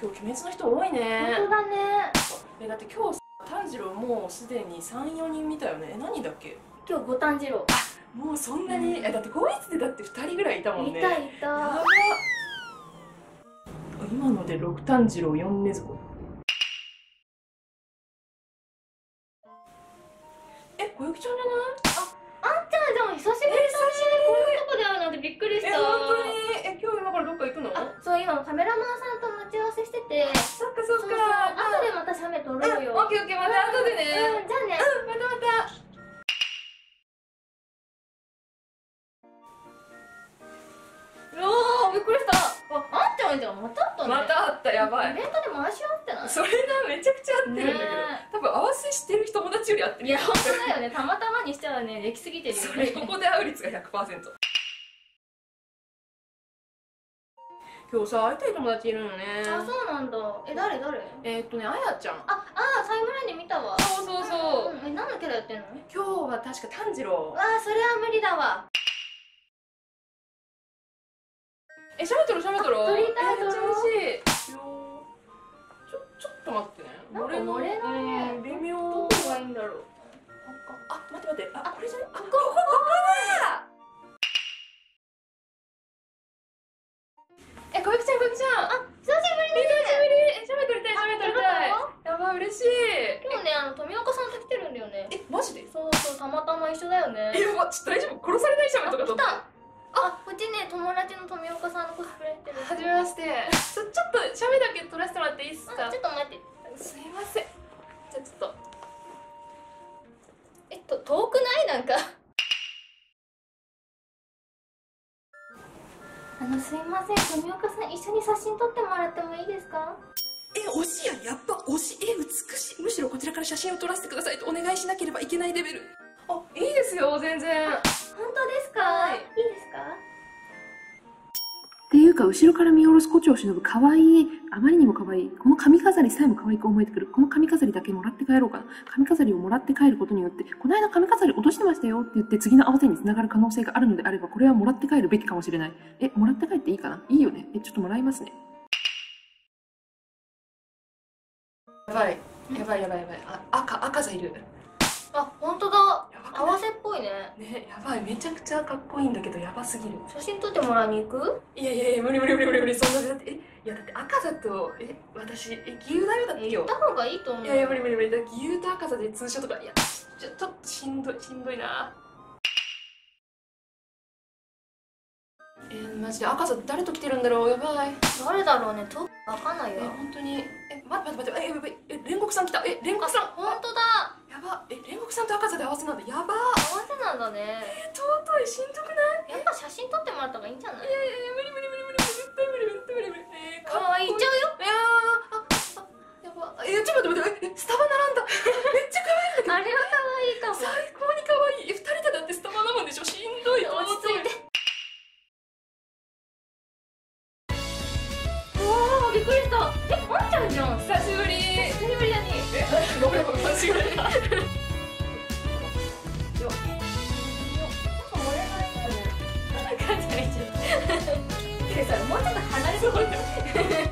今日鬼滅の人多いね。本当だね。えだって今日さ炭治郎もうすでに34人見たよね。え何だっけ？今日五炭治郎。もうそんなに、えだってこいつでだって2人ぐらいいたもんね。いたいた。今ので六炭治郎四禰豆子え小雪ちゃんじゃない？あんちゃんじゃん久しぶりだねこういうとこで会うなんてびっくりした。え本当に？え今日今からどっか行くの？あそう今カメラマンさん後でまた写メ撮ろうよオッケーオッケーまた後でね。うんじゃあね。うんまたまた。びっくりした。ああまた会ったね。また会ったやばい。イベントで回し合ってな。いそれなめちゃくちゃ合ってるんだけど、ね多分合わせしてる友達より合ってる。いや本当だよね。たまたまにしてはねできすぎてるよそれねここで会う率が100%今日さ会いたい友達いるのね。あそうなんだ。え誰誰？えーっとねあやちゃん。ああサイムラインで見たわ。そうそうそう、んえ何のキャラやってんの？今日は確か炭治郎。わあそれは無理だわ。えしゃべとろしゃべとろ。あ撮りたいえめっちゃ嬉しい。よちょちょっと待ってね。なんま一緒だよね。えやばちょっと大丈夫？殺されないしゃべとかと。あこっちね友達の富岡さんのコスプレしてる。はじめまして。ちょちょっとしゃべだけ撮らせてもらっていいですか？あちょっと待って。すいません。じゃあちょっと。えっと遠くない？なんか。あのすいません。富岡さん一緒に写真撮ってもらってもいいですか？え推しや。やっぱ推し。え美しい。むしろこちらから写真を撮らせてくださいとお願いしなければいけないレベルあいいですよ全然本当ですか、はいい、いですか？っていうか、後ろから見下ろす胡蝶忍かわいい。あまりにもかわいい。この髪飾りさえも可愛く思えてくる。この髪飾りだけもらって帰ろうかな。髪飾りをもらって帰ることによって、この間髪飾り落としてましたよって言って次の合わせに繋がる可能性があるのであれば、これはもらって帰るべきかもしれない。え、もらって帰っていいかな？いいよね。え、ちょっともらいますね。やばいやばいやばいやばいあ赤赤座いるあ本当だ合わせっぽいね。ねやばい。めちゃくちゃかっこいいんだけどやばすぎる。写真撮ってもらいに行く？いやいやいや無理無理無理無理無理そんなだってえいやだって赤座とえ私え牛だよだって今行った方がいいと思う日いやいや無理無理無理だ牛と赤座でツーショットとかいやちょちょっとしんどいしんどいな。えー、マジで赤座誰と来てるんだろう？やばい。誰だろうねとわかんないえよ本当に。え待って待って待ってえやばいえ煉獄さん来た。え煉獄さん本当だ。やば。え煉獄さんと赤座で合わせなんだ。やば。合わせなんだね。え尊い。しんどくない？やっぱ写真撮ってもらった方がいいんじゃない？いやいや無理無理無理無理。絶対無理。絶対無理。無理えー、かああ行っちゃうよ。いやーああやば。えちょっと待って待って。えスタバ並んだ。めっちゃ可愛い。んだけどあれは可愛いかも。最高に可愛い。え二人でだってスタバ飲むんでしょ？しんどい。落ち着いて。うわびっくりした。えごめん間違えた。もうちょっと離れて